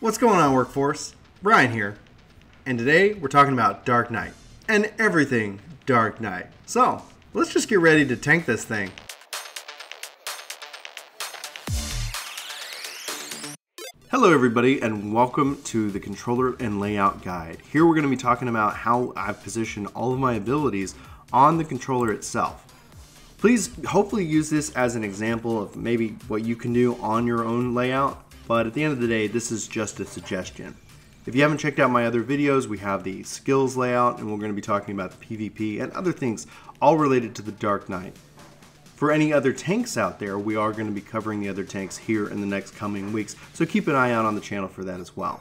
What's going on, workforce? Brian here, and today we're talking about Dark Knight and everything Dark Knight. So, let's just get ready to tank this thing. Hello, everybody, and welcome to the controller and layout guide. Here we're going to be talking about how I've positioned all of my abilities on the controller itself. Please hopefully use this as an example of maybe what you can do on your own layout, but at the end of the day, this is just a suggestion. If you haven't checked out my other videos, we have the skills layout, and we're going to be talking about the PvP and other things all related to the Dark Knight. For any other tanks out there, we are going to be covering the other tanks here in the next coming weeks, so keep an eye out on the channel for that as well.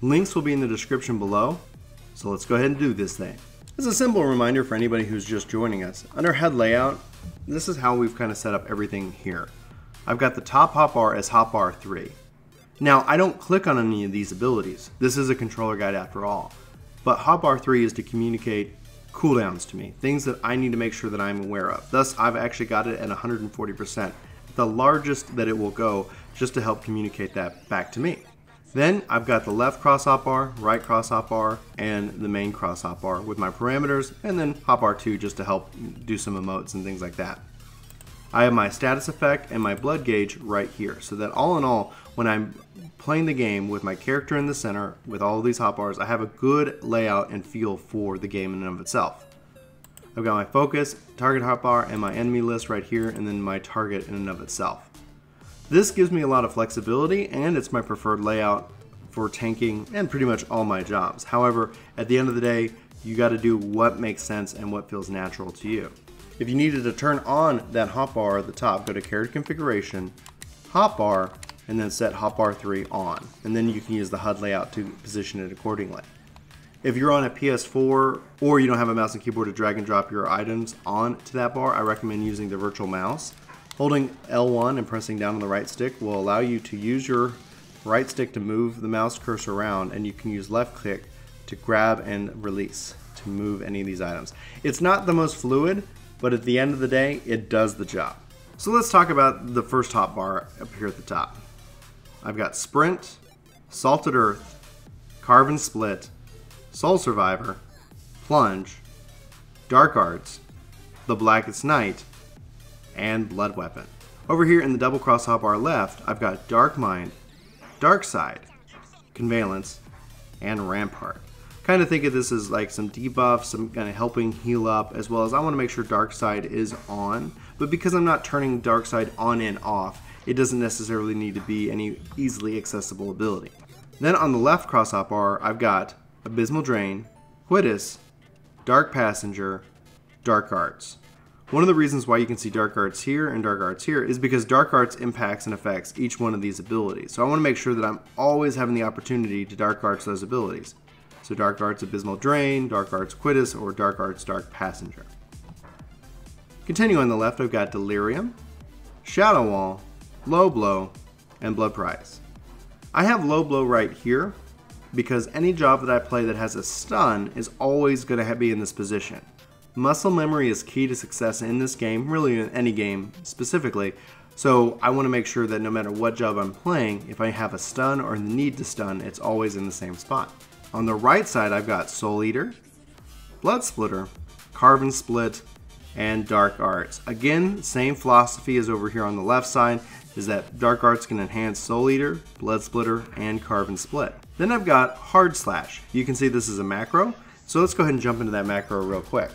Links will be in the description below, so let's go ahead and do this thing. As a simple reminder for anybody who's just joining us, under HUD layout, this is how we've kind of set up everything here. I've got the top hotbar as hotbar 3. Now, I don't click on any of these abilities. This is a controller guide after all. But hotbar 3 is to communicate cooldowns to me, things that I need to make sure that I'm aware of. Thus, I've actually got it at 140%, the largest that it will go just to help communicate that back to me. Then I've got the left cross hotbar, right cross hotbar, and the main cross hotbar with my parameters, and then hotbar 2 just to help do some emotes and things like that. I have my status effect and my blood gauge right here, so that all in all, when I'm playing the game with my character in the center, with all of these hotbars, I have a good layout and feel for the game in and of itself. I've got my focus, target hotbar, and my enemy list right here, and then my target in and of itself. This gives me a lot of flexibility and it's my preferred layout for tanking and pretty much all my jobs. However, at the end of the day, you got to do what makes sense and what feels natural to you. If you needed to turn on that hotbar at the top, go to character configuration, hotbar, and then set hotbar 3 on. And then you can use the HUD layout to position it accordingly. If you're on a PS4 or you don't have a mouse and keyboard to drag and drop your items onto that bar, I recommend using the virtual mouse. Holding L1 and pressing down on the right stick will allow you to use your right stick to move the mouse cursor around and you can use left click to grab and release to move any of these items. It's not the most fluid, but at the end of the day, it does the job. So let's talk about the first hotbar up here at the top. I've got Sprint, Salted Earth, Carve and Spit, Sole Survivor, Plunge, Dark Arts, The Blackest Night, and Blood Weapon. Over here in the double cross hotbar left, I've got Dark Mind, Dark Side, Conveyance, and Rampart. Kind of think of this as like some debuff, some kind of helping heal up, as well as I want to make sure Dark Side is on. But because I'm not turning Dark Side on and off, it doesn't necessarily need to be any easily accessible ability. Then on the left cross-up bar, I've got Abyssal Drain, Quietus, Dark Passenger, Dark Arts. One of the reasons why you can see Dark Arts here and Dark Arts here is because Dark Arts impacts and affects each one of these abilities. So I want to make sure that I'm always having the opportunity to Dark Arts those abilities. So Dark Arts Abyssal Drain, Dark Arts Quietus, or Dark Arts Dark Passenger. Continue on the left, I've got Delirium, Shadow Wall, Low Blow, and Blood Price. I have Low Blow right here because any job that I play that has a stun is always going to be in this position. Muscle memory is key to success in this game, really in any game specifically, so I want to make sure that no matter what job I'm playing, if I have a stun or the need to stun, it's always in the same spot. On the right side, I've got Soul Eater, Bloodspiller, Carbon Split, and Dark Arts. Again, same philosophy as over here on the left side, is that Dark Arts can enhance Soul Eater, Bloodspiller, and Carve and Spit. Then I've got Hard Slash. You can see this is a macro, so let's go ahead and jump into that macro real quick.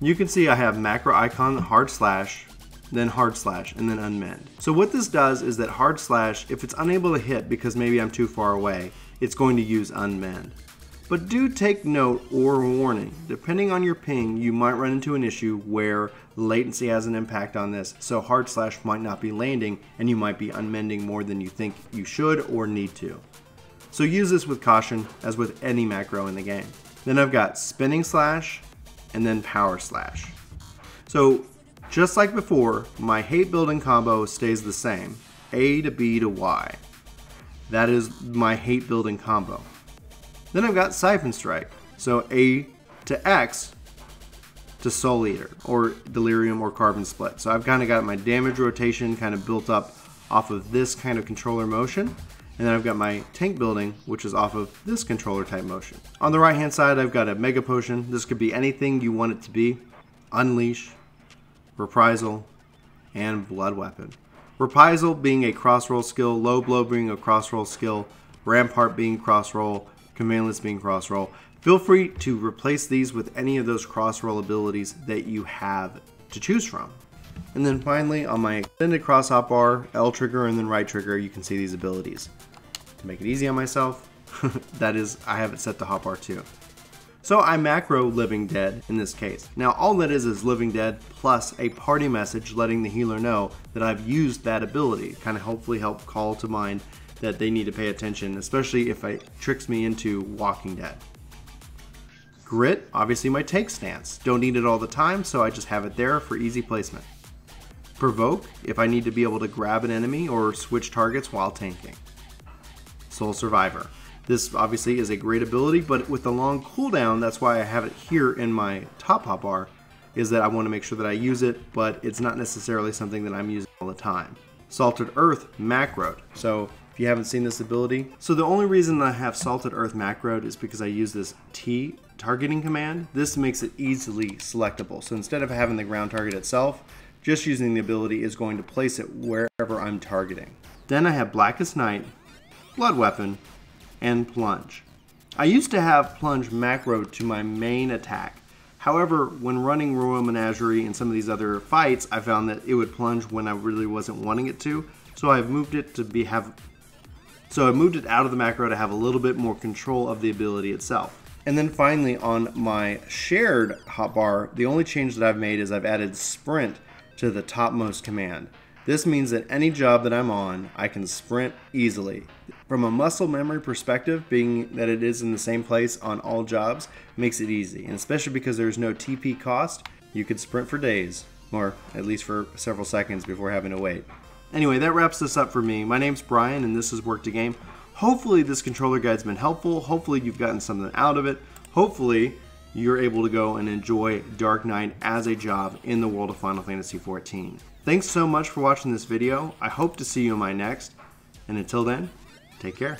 You can see I have macro icon hard slash, then hard slash, and then unmend. So what this does is that hard slash, if it's unable to hit because maybe I'm too far away, it's going to use unmend. But do take note or warning, depending on your ping, you might run into an issue where latency has an impact on this, so hard slash might not be landing and you might be unmending more than you think you should or need to. So use this with caution, as with any macro in the game. Then I've got spinning slash, and then power slash. So just like before, my hate building combo stays the same, A to B to Y. That is my hate building combo. Then I've got Syphon Strike, so A to X to Soul Eater, or Delirium or Carve and Spit. So I've kind of got my damage rotation kind of built up off of this kind of controller motion. And then I've got my tank building, which is off of this controller type motion. On the right hand side, I've got a Mega Potion. This could be anything you want it to be. Unleash, Reprisal, and Blood Weapon. Reprisal being a cross role skill, Low Blow being a cross role skill, Rampart being cross role, Convalescence being cross role. Feel free to replace these with any of those cross role abilities that you have to choose from. And then finally on my extended cross hop bar, L trigger and then right trigger, you can see these abilities. To make it easy on myself, that is, I have it set to hop bar 2. So I macro Living Dead in this case. Now all that is is Living Dead plus a party message letting the healer know that I've used that ability, kind of hopefully help call to mind that they need to pay attention, especially if it tricks me into Walking Dead. Grit, obviously my take stance. Don't need it all the time, so I just have it there for easy placement. Provoke, if I need to be able to grab an enemy or switch targets while tanking. Sole Survivor. This obviously is a great ability, but with the long cooldown, that's why I have it here in my top hot bar, is that I want to make sure that I use it, but it's not necessarily something that I'm using all the time. Salted Earth macroed. So you haven't seen this ability, so the only reason I have Salted Earth macroed is because I use this T targeting command. This makes it easily selectable. So instead of having the ground target itself, just using the ability is going to place it wherever I'm targeting. Then I have Blackest Night, Blood Weapon, and plunge. I used to have plunge macro to my main attack. However, when running Royal Menagerie and some of these other fights, I found that it would plunge when I really wasn't wanting it to. So I've moved it to be have so I moved it out of the macro to have a little bit more control of the ability itself. And then finally on my shared hotbar, the only change that I've made is I've added sprint to the topmost command. This means that any job that I'm on, I can sprint easily. From a muscle memory perspective, being that it is in the same place on all jobs makes it easy. And especially because there's no TP cost, you could sprint for days, or at least for several seconds before having to wait. Anyway, that wraps this up for me. My name's Brian, and this is Work to Game. Hopefully, this controller guide's been helpful. Hopefully, you've gotten something out of it. Hopefully, you're able to go and enjoy Dark Knight as a job in the world of Final Fantasy XIV. Thanks so much for watching this video. I hope to see you in my next. And until then, take care.